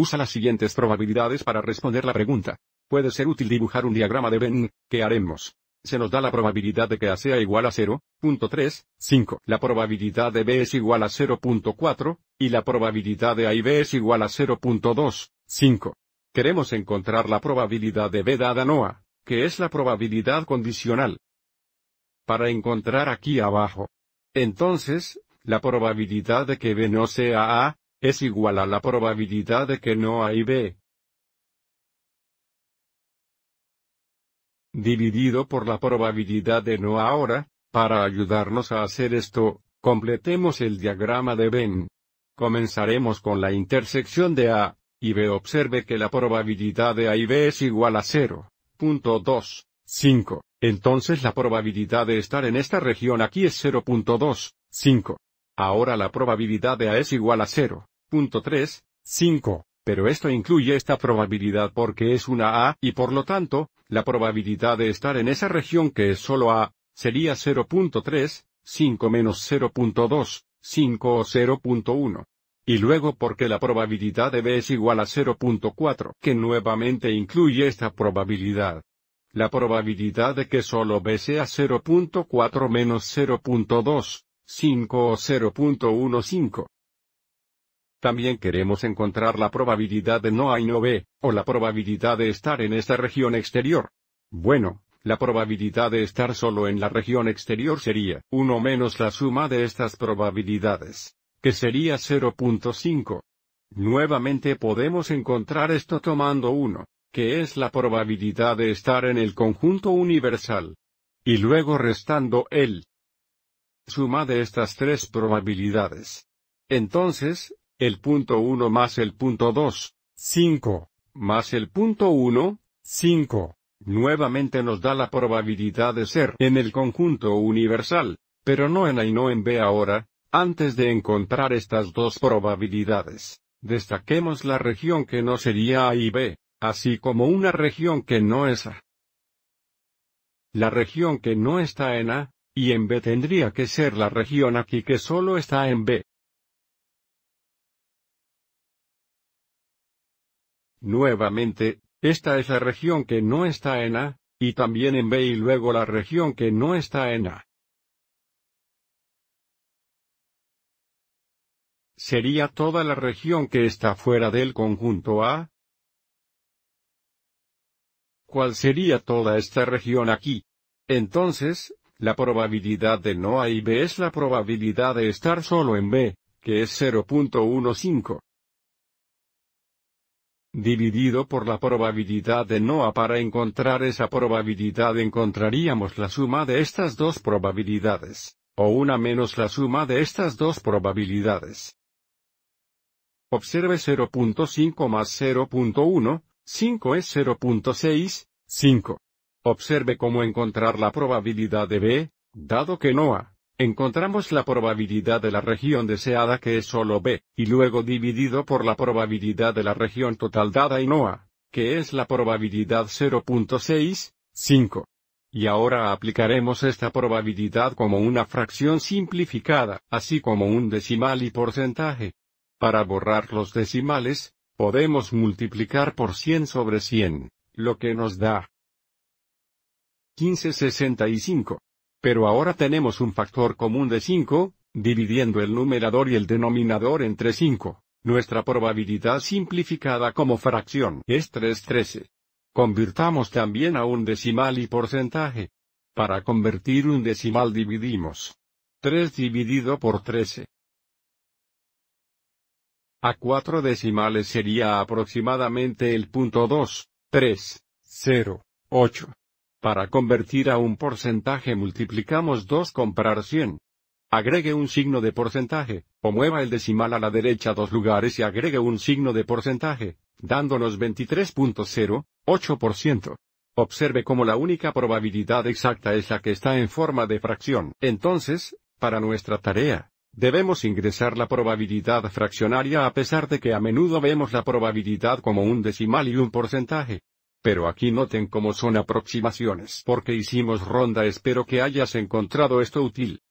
Usa las siguientes probabilidades para responder la pregunta. Puede ser útil dibujar un diagrama de Venn, ¿qué haremos? Se nos da la probabilidad de que A sea igual a 0.3, 5. La probabilidad de B es igual a 0.4, y la probabilidad de A y B es igual a 0.2, 5. Queremos encontrar la probabilidad de B dada no A, que es la probabilidad condicional. Para encontrar aquí abajo. Entonces, la probabilidad de que B no sea A, es igual a la probabilidad de que no hay B. Dividido por la probabilidad de no ahora, para ayudarnos a hacer esto, completemos el diagrama de Venn. Comenzaremos con la intersección de A y B. Observe que la probabilidad de A y B es igual a 0.2, 5. Entonces la probabilidad de estar en esta región aquí es 0.2, 5. Ahora la probabilidad de A es igual a 0. 3, 5, pero esto incluye esta probabilidad porque es una A y por lo tanto, la probabilidad de estar en esa región que es solo A, sería 0.3, 5 menos 0.2, 5 o 0.1. Y luego porque la probabilidad de B es igual a 0.4, que nuevamente incluye esta probabilidad. La probabilidad de que solo B sea 0.4 menos 0.2, 5 o 0.15. También queremos encontrar la probabilidad de no A y no B, o la probabilidad de estar en esta región exterior. Bueno, la probabilidad de estar solo en la región exterior sería 1 menos la suma de estas probabilidades, que sería 0.5. Nuevamente podemos encontrar esto tomando 1, que es la probabilidad de estar en el conjunto universal. Y luego restando el suma de estas tres probabilidades. Entonces, el punto 1 más el punto 2, 5, más el punto 1, 5, nuevamente nos da la probabilidad de ser en el conjunto universal, pero no en A y no en B ahora, antes de encontrar estas dos probabilidades. Destaquemos la región que no sería A y B, así como una región que no es A. La región que no está en A, y en B tendría que ser la región aquí que solo está en B. Nuevamente, esta es la región que no está en A, y también en B y luego la región que no está en A. ¿Sería toda la región que está fuera del conjunto A? ¿Cuál sería toda esta región aquí? Entonces, la probabilidad de no A y B es la probabilidad de estar solo en B, que es 0.15 dividido por la probabilidad de no Para encontrar esa probabilidad encontraríamos la suma de estas dos probabilidades, o una menos la suma de estas dos probabilidades. Observe 0.5 más 0.1, 5 es 0.6, 5. Observe cómo encontrar la probabilidad de B, dado que no A encontramos la probabilidad de la región deseada que es solo B, y luego dividido por la probabilidad de la región total dada y NOA, que es la probabilidad 0.6, 5. Y ahora aplicaremos esta probabilidad como una fracción simplificada, así como un decimal y porcentaje. Para borrar los decimales, podemos multiplicar por 100 sobre 100, lo que nos da 1565. Pero ahora tenemos un factor común de 5, dividiendo el numerador y el denominador entre 5. Nuestra probabilidad simplificada como fracción es 313. Convirtamos también a un decimal y porcentaje. Para convertir un decimal dividimos 3 dividido por 13. A cuatro decimales sería aproximadamente el punto 2, 3, 0, 8. Para convertir a un porcentaje multiplicamos 2 comprar 100. Agregue un signo de porcentaje, o mueva el decimal a la derecha dos lugares y agregue un signo de porcentaje, dándonos 23.08%. Observe cómo la única probabilidad exacta es la que está en forma de fracción. Entonces, para nuestra tarea, debemos ingresar la probabilidad fraccionaria a pesar de que a menudo vemos la probabilidad como un decimal y un porcentaje. Pero aquí noten cómo son aproximaciones porque hicimos ronda espero que hayas encontrado esto útil.